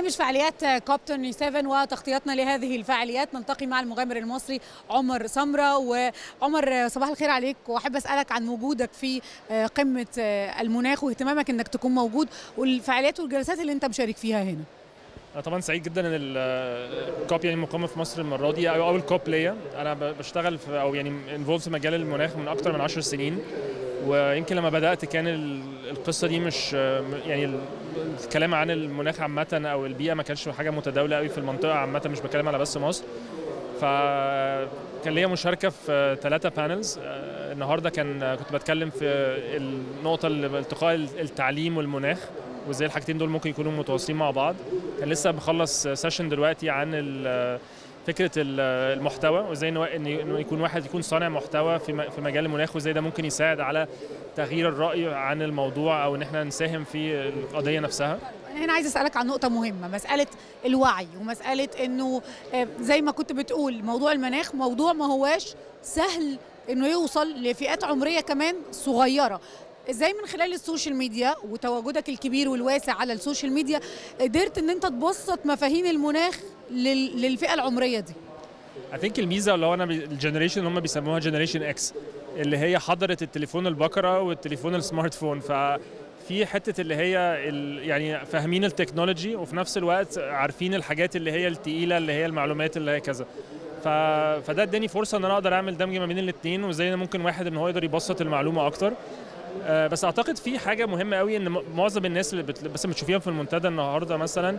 مش فعاليات كوب 27 وتغطيتنا لهذه الفعاليات. نلتقي مع المغامر المصري عمر سمرة. وعمر صباح الخير عليك. وأحب أسألك عن وجودك في قمة المناخ واهتمامك إنك تكون موجود والفعاليات والجلسات اللي أنت مشارك فيها هنا. طبعا سعيد جدا إن الكوب يعني مقامة في مصر المرة دي أو أول كوب ليا. أنا بشتغل في أو يعني انفولد في مجال المناخ من أكتر من 10 سنين. ويمكن لما بدأت كان القصة دي مش يعني الكلام عن المناخ عامة أو البيئة ما كانش حاجة متداولة قوي في المنطقة عامة مش بتكلم على بس مصر. فكان ليا مشاركة في ثلاثة panels النهارده كان كنت بتكلم في النقطة التقاء التعليم والمناخ وإزاي الحاجتين دول ممكن يكونوا متواصلين مع بعض. كان لسه بخلص session دلوقتي عن فكرة المحتوى وإزاي انه يكون واحد يكون صانع محتوى في مجال المناخ وإزاي ده ممكن يساعد على تغيير الرأي عن الموضوع أو إن إحنا نساهم في القضية نفسها؟ أنا هنا عايز أسألك عن نقطة مهمة مسألة الوعي ومسألة إنه زي ما كنت بتقول موضوع المناخ موضوع ما هواش سهل إنه يوصل لفئات عمرية كمان صغيرة. إزاي من خلال السوشيال ميديا وتواجدك الكبير والواسع على السوشيال ميديا قدرت ان انت تبسط مفاهيم المناخ للفئة العمرية دي؟ I think الميزة اللي هو أنا ال generation هم بيسموها generation X اللي هي حضرت التليفون البكرة والتليفون ال smartphone. ففي حتة اللي هي يعني فاهمين ال technology وفي نفس الوقت عارفين الحاجات اللي هي التقيلة اللي هي المعلومات اللي هي كذا. ف... فده اداني فرصة إن أنا أقدر أعمل دمج ما بين الاثنين وإزاي ممكن واحد إن هو يقدر يبسط المعلومة أكتر. بس أعتقد في حاجة مهمة قوي إن معظم الناس اللي بت... بس بتشوفيهم في المنتدى النهارده مثلا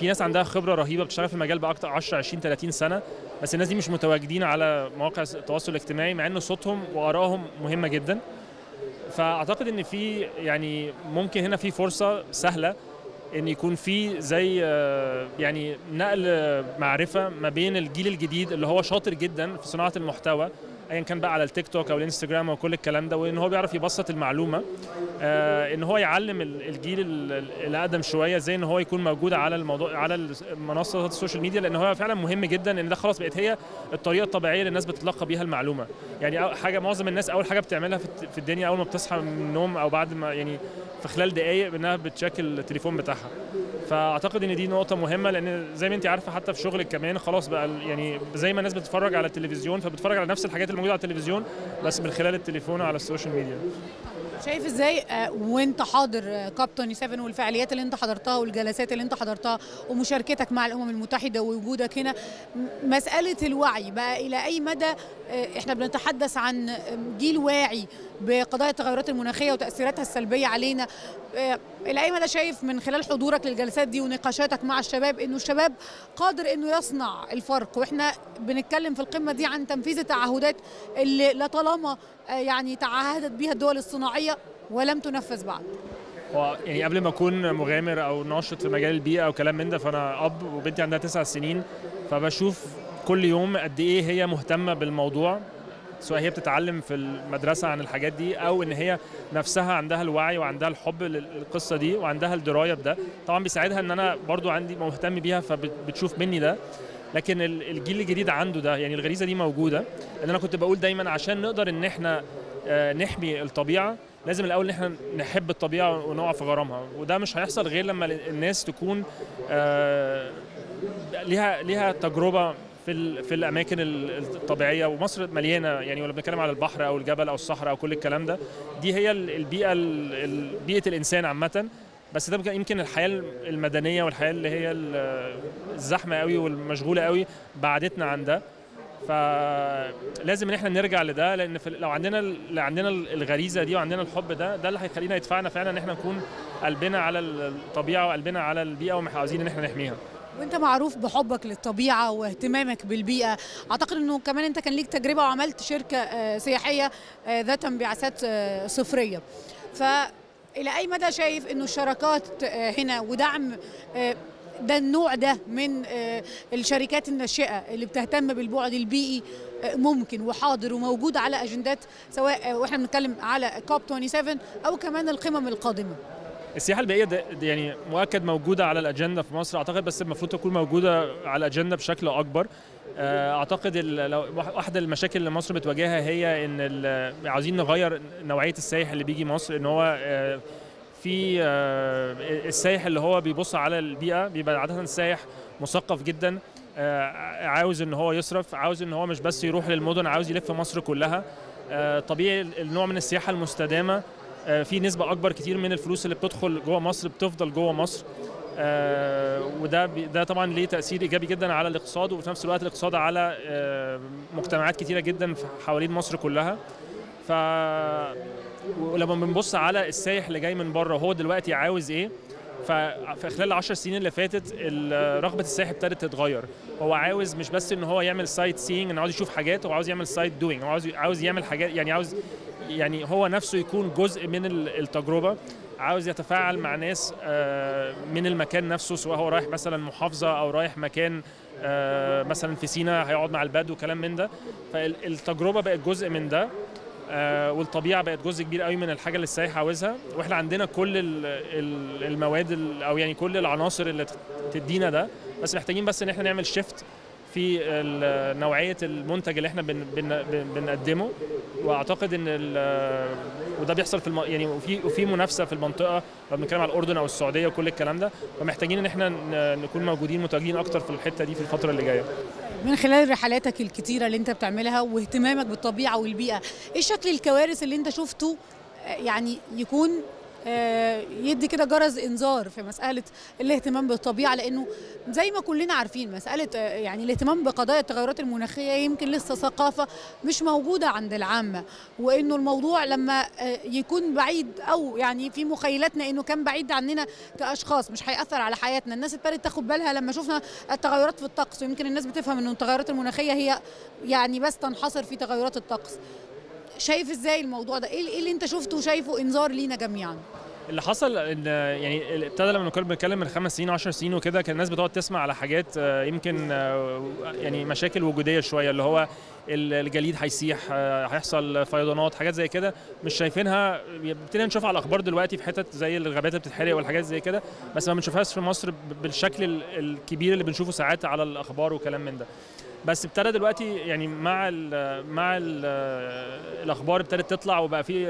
في ناس عندها خبرة رهيبة بتشتغل في المجال باكتر 10 20 30 سنة بس الناس دي مش متواجدين على مواقع التواصل الاجتماعي مع إن صوتهم وآرائهم مهمة جدا. فأعتقد إن في يعني ممكن هنا في فرصة سهلة إن يكون في زي يعني نقل معرفة ما بين الجيل الجديد اللي هو شاطر جدا في صناعة المحتوى ايا كان بقى على التيك توك أو الإنستجرام أو كل الكلام ده وإن هو بيعرف يبسط المعلومة آه إن هو يعلم الجيل اللي أقدم شوية إزاي إن هو يكون موجود على الموضوع على منصات ال social media لأن هو فعلا مهم جدا إن ده خلاص بقت هي الطريقة الطبيعية اللي الناس بتتلقى بيها المعلومة. يعني حاجة معظم الناس أول حاجة بتعملها في الدنيا أول ما بتصحى من النوم أو بعد ما يعني في خلال دقائق انها بت check التليفون بتاعها. فأعتقد إن دي نقطة مهمة لأن زي ما انت عارفة حتى في شغلك كمان خلاص بقى يعني زي ما الناس بتتفرج على التلفزيون فبتتفرج على نفس الحاجات اللي موجودة على التلفزيون بس من خلال التليفون وعلى ال social media. شايف إزاي؟ وانت حاضر COP 27 والفعاليات اللي انت حضرتها والجلسات اللي انت حضرتها ومشاركتك مع الأمم المتحدة ووجودك هنا مسألة الوعي بقى إلى أي مدى؟ إحنا بنتحدث عن جيل واعي بقضايا التغيرات المناخية وتأثيراتها السلبية علينا. إلى أي مدى شايف من خلال حضورك للجلسات دي ونقاشاتك مع الشباب إنه الشباب قادر إنه يصنع الفرق؟ وإحنا بنتكلم في القمة دي عن تنفيذ التعهدات اللي لطالما يعني تعهدت بها الدول الصناعية ولم تنفذ بعد. يعني قبل ما أكون مغامر أو ناشط في مجال البيئة أو كلام من ده فأنا أب وبنتي عندها تسع سنين فبشوف كل يوم قد إيه هي مهتمة بالموضوع. سواء هي بتتعلم في المدرسة عن الحاجات دي أو إن هي نفسها عندها الوعي وعندها الحب للقصة دي وعندها الدراية بده. طبعا بيساعدها إن أنا برضو عندي مهتم بيها فبتشوف مني ده. لكن الجيل الجديد عنده ده يعني الغريزة دي موجودة. لأن أنا كنت بقول دايما عشان نقدر إن إحنا نحمي الطبيعة لازم الأول إن إحنا نحب الطبيعة ونقع في غرامها. وده مش هيحصل غير لما الناس تكون ليها ليها تجربة في في الأماكن الطبيعية ومصر مليانة يعني ولا بنتكلم على البحر أو الجبل أو الصحراء أو كل الكلام ده دي هي البيئة بيئة الإنسان عامة. بس ده يمكن الحياة المدنية والحياة اللي هي الزحمة قوي والمشغولة قوي بعدتنا عن ده. فلازم إن إحنا نرجع لده لأن لو عندنا عندنا الغريزة دي وعندنا الحب ده ده اللي هيخلينا يدفعنا فعلا إن إحنا نكون قلبنا على الطبيعة وقلبنا على البيئة وعاوزين إن إحنا نحميها. وانت معروف بحبك للطبيعة واهتمامك بالبيئة. أعتقد إنه كمان أنت كان ليك تجربة وعملت شركة سياحية ذات انبعاثات صفرية. ف إلى أي مدى شايف إنه الشراكات هنا ودعم ده النوع ده من الشركات الناشئة اللي بتهتم بالبعد البيئي ممكن وحاضر وموجود على أجندات سواء وإحنا بنتكلم على كوب 27 أو كمان القمم القادمة. السياحة البيئية ده يعني مؤكد موجودة على الأجندة في مصر. أعتقد بس المفروض تكون موجودة على الأجندة بشكل أكبر. أعتقد لو واحدة المشاكل اللي مصر بتواجهها هي إن عاوزين نغير نوعية السائح اللي بيجي مصر. إن هو في آه، السايح اللي هو بيبص على البيئة بيبقى عادة سايح مثقف جدا. آه، عاوز إن هو يصرف عاوز إن هو مش بس يروح للمدن عاوز يلف مصر كلها. آه، طبيعي النوع من السياحة المستدامة. آه، في نسبة أكبر كتير من الفلوس اللي بتدخل جوه مصر بتفضل جوه مصر. آه، وده ده طبعا ليه تأثير إيجابي جدا على الاقتصاد وفي نفس الوقت الاقتصاد على آه، مجتمعات كتيرة جدا حوالين مصر كلها. ف ولما بنبص على السايح اللي جاي من بره وهو دلوقتي عاوز إيه؟ ففي خلال العشر سنين اللي فاتت رغبة السائح ابتدت تتغير. هو عاوز مش بس إن هو يعمل sightseeing انه عاوز يشوف حاجات هو عاوز يعمل sight doing هو عاوز عاوز يعمل حاجات يعني عاوز يعني هو نفسه يكون جزء من ال- التجربة. عاوز يتفاعل مع ناس آه، من المكان نفسه سواء هو رايح مثلا محافظة أو رايح مكان آه، مثلا في سينا هيقعد مع البدو وكلام من ده. فالتجربه بقت جزء من ده. والطبيعة بقت جزء كبير قوي من الحاجة اللي السائح عاوزها. وإحنا عندنا كل ال- ال- المواد ال- أو يعني كل العناصر اللي تدينا ده بس محتاجين بس إن إحنا نعمل شيفت في نوعية المنتج اللي إحنا بن بن بن بنقدمه. وأعتقد إن ال- وده بيحصل في الم... يعني وفي وفي منافسة في المنطقة لو بنتكلم على الأردن أو السعودية وكل الكلام ده فمحتاجين إن إحنا نكون موجودين متواجدين أكتر في الحتة دي في الفترة اللي جاية. من خلال رحلاتك الكتيرة اللي انت بتعملها واهتمامك بالطبيعة والبيئة إيه شكل الكوارث اللي انت شفته آه، يعني يكون يدي كده جرس انذار في مسألة الاهتمام بالطبيعة لأنه زي ما كلنا عارفين مسألة آه، يعني الاهتمام بقضايا التغيرات المناخية يمكن لسه ثقافة مش موجودة عند العامة وإنه الموضوع لما آه، يكون بعيد أو يعني في مخيلتنا إنه كان بعيد عننا كأشخاص مش هيأثر على حياتنا. الناس ابتدت تاخد بالها لما شفنا التغيرات في الطقس ويمكن الناس بتفهم إنه التغيرات المناخية هي يعني بس تنحصر في تغيرات الطقس. شايف إزاي الموضوع ده؟ إيه إيه اللي أنت شفته وشايفه إنذار لينا جميعا؟ اللي حصل إن يعني ابتدى لما كنا بنتكلم من خمس سنين 10 سنين وكده كان الناس بتقعد تسمع على حاجات آه، يمكن آه، يعني مشاكل وجودية شوية اللي هو ال- الجليد هيسيح آه، هيحصل فيضانات حاجات زي كده مش شايفينها. ابتدينا نشوفها على الاخبار دلوقتي في حتت زي الغابات اللي بتتحرق والحاجات زي كده بس ما بنشوفهاش في مصر بالشكل ال- الكبير اللي بنشوفه ساعات على الأخبار وكلام من ده. بس ابتدى دلوقتي يعني مع ال مع ال الأخبار ابتدت تطلع وبقى في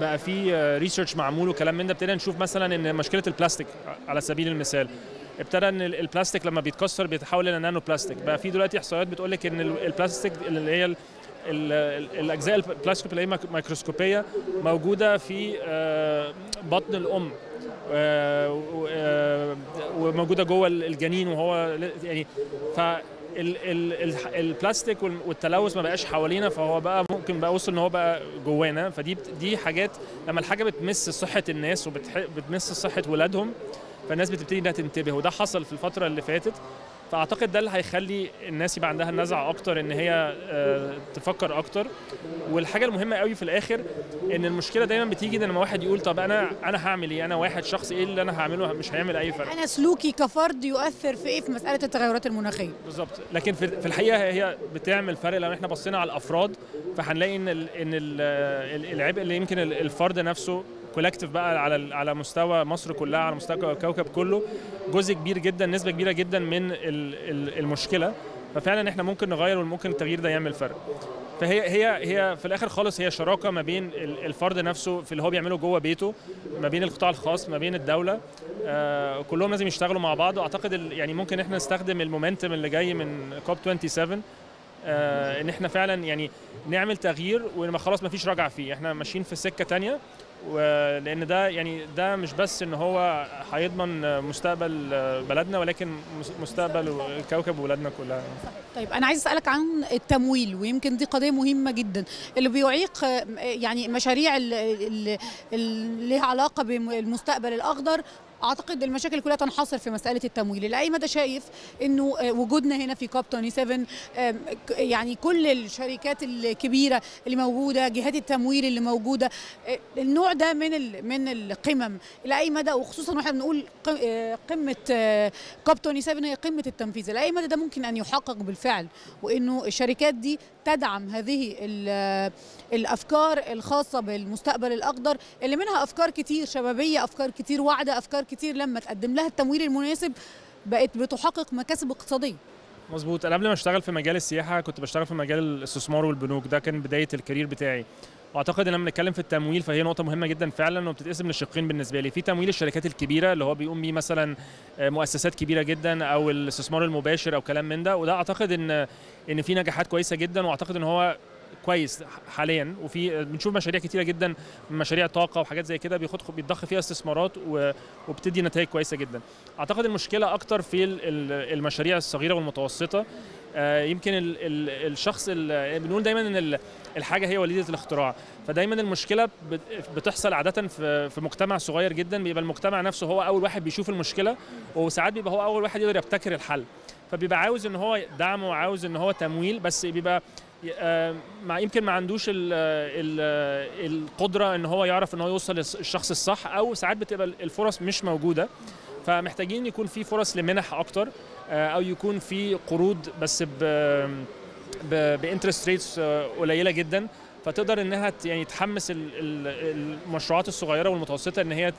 بقى في research معمول وكلام من ده ابتدينا نشوف مثلا إن مشكلة البلاستيك على سبيل المثال. ابتدى إن ال- البلاستيك لما بيتكسر بيتحول إلى nano plastic. بقى في دلوقتي إحصائيات بتقول لك إن ال- البلاستيك اللي هي ال- ال- ال- الاجزاء البلاستيك اللي هي ميك- ميكروسكوبيه موجودة في بطن الأم آه، وموجودة جوه الجنين وهو يعني ف ال- ال- ال- البلاستيك وال- والتلوث ما بقاش حوالينا فهو بقى ممكن بقى وصل إن هو بقى جوانا. فدي دي حاجات لما الحاجة بتمس صحة الناس وبتمس صحة ولادهم فالناس بتبتدي إنها تنتبه. وده حصل في الفترة اللي فاتت. فأعتقد ده اللي هيخلي الناس يبقى عندها النزعه أكتر إن هي آه، تفكر أكتر. والحاجة المهمة قوي في الآخر إن المشكلة دايما بتيجي إن لما واحد يقول طب أنا أنا هعمل إيه؟ أنا واحد شخص إيه اللي أنا هعمله؟ مش هيعمل أي فرق. أنا سلوكي كفرد يؤثر في إيه؟ في مسألة التغيرات المناخية. بالظبط. لكن في الحقيقة هي بتعمل فرق لو إحنا بصينا على الأفراد فهنلاقي إن ال إن ال العبء اللي يمكن ال- الفرد نفسه كولكتيف بقى على على مستوى مصر كلها على مستوى الكوكب كله جزء كبير جدا نسبة كبيرة جدا من ال- ال- المشكلة. ففعلا إحنا ممكن نغير وممكن التغيير ده يعمل فرق. فهي هي هي في الآخر خالص هي شراكة ما بين ال- الفرد نفسه في اللي هو بيعمله جوه بيته ما بين القطاع الخاص ما بين الدولة. آه كلهم لازم يشتغلوا مع بعض. وأعتقد يعني ممكن إحنا نستخدم المومنتم اللي جاي من كوب 27 آه إن إحنا فعلا يعني نعمل تغيير وما خلاص ما فيش رجعة فيه. إحنا ماشيين في سكة تانية. ولأن ده يعني ده مش بس إن هو هيضمن مستقبل بلدنا ولكن مستقبل الكوكب وولادنا كلها. طيب أنا عايز أسألك عن التمويل ويمكن دي قضية مهمة جدا. اللي بيعيق آه، يعني مشاريع ال- ال- اللي ليها علاقة بالمستقبل الأخضر أعتقد المشاكل كلها تنحصر في مسألة التمويل. إلى اي مدى شايف إنه آه، وجودنا هنا في كوب 27 آم، ك- يعني كل الشركات الكبيرة اللي موجودة جهات التمويل اللي موجودة آه، النوع ده من من القمم. إلى اي مدى وخصوصا وإحنا بنقول آه، قمة كوب 27 هي قمة التنفيذ. إلى اي مدى ده ممكن أن يحقق بالفعل وإنه الشركات دي تدعم هذه ال- الأفكار الخاصة بالمستقبل الأخضر اللي منها أفكار كتير شبابية أفكار كتير واعدة أفكار كتير لما تقدم لها التمويل المناسب بقت بتحقق مكاسب اقتصادية. مظبوط. أنا قبل ما أشتغل في مجال السياحة كنت بشتغل في مجال الاستثمار والبنوك. ده كان بداية الكارير بتاعي. واعتقد إن لما بنتكلم في التمويل فهي نقطة مهمة جدا فعلا وبتتقسم لشقين بالنسبة لي. في تمويل الشركات الكبيرة اللي هو بيقوم بيه مثلا مؤسسات كبيرة جدا أو الاستثمار المباشر أو كلام من ده. وده أعتقد إن إن في نجاحات كويسة جدا وأعتقد إن هو كويس حاليا. وفي بنشوف مشاريع كتيرة جدا مشاريع طاقة وحاجات زي كده بياخد بيتضخ فيها استثمارات وبتدي نتائج كويسة جدا. أعتقد المشكلة أكتر في المشاريع الصغيرة والمتوسطة. يمكن ال ال الشخص بنقول دايما إن الحاجة هي وليدة الاختراع. فدايما المشكلة بتحصل عاده في مجتمع صغير جدا بيبقى المجتمع نفسه هو أول واحد بيشوف المشكلة وساعات بيبقى هو أول واحد يقدر يبتكر الحل. فبيبقى عاوز إن هو دعم وعاوز إن هو تمويل بس بيبقى مع يمكن ما عندوش ال ال القدرة إن هو يعرف إن هو يوصل للشخص الصح أو ساعات بتبقى الفرص مش موجودة. فمحتاجين يكون في فرص لمنح أكتر أو يكون في قروض بس ب interest rates قليلة جدا. فتقدر إنها يعني تحمس المشروعات الصغيرة والمتوسطة إن هي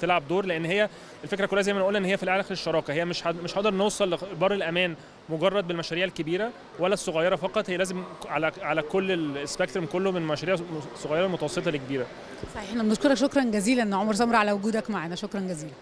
تلعب دور لأن هي الفكرة كلها زي ما قلنا إن هي في الآخر الشراكة. هي مش مش هنقدر نوصل لبر الأمان مجرد بالمشاريع الكبيرة ولا الصغيرة فقط. هي لازم على على كل ال spectrum كله من مشاريع صغيرة متوسطه لكبيرة. صحيح. إحنا بنشكرك. شكرا جزيلا. عمر سمر على وجودك معنا. شكرا جزيلا.